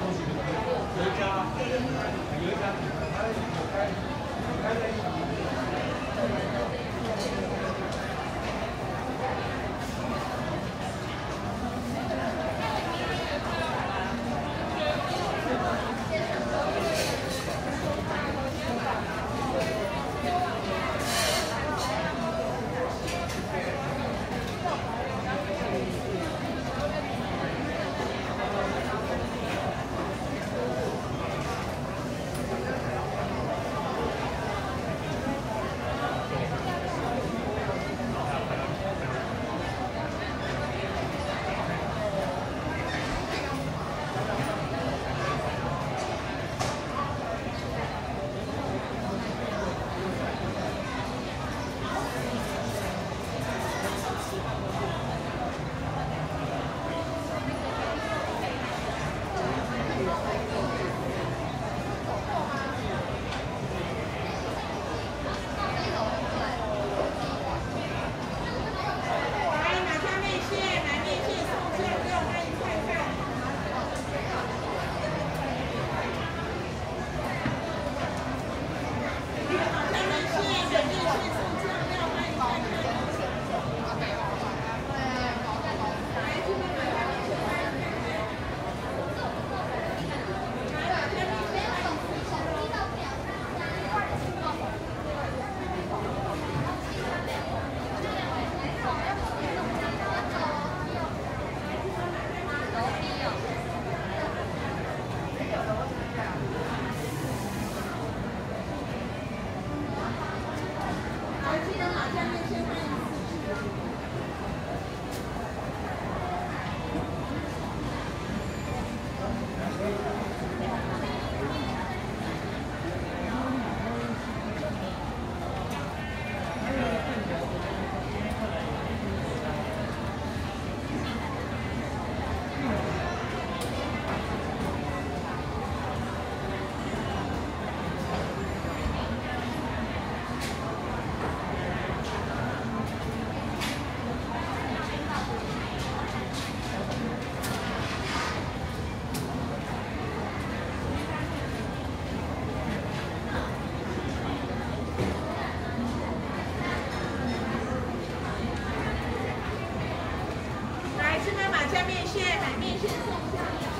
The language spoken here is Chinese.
Gracias. 下面线，买面线送酱油。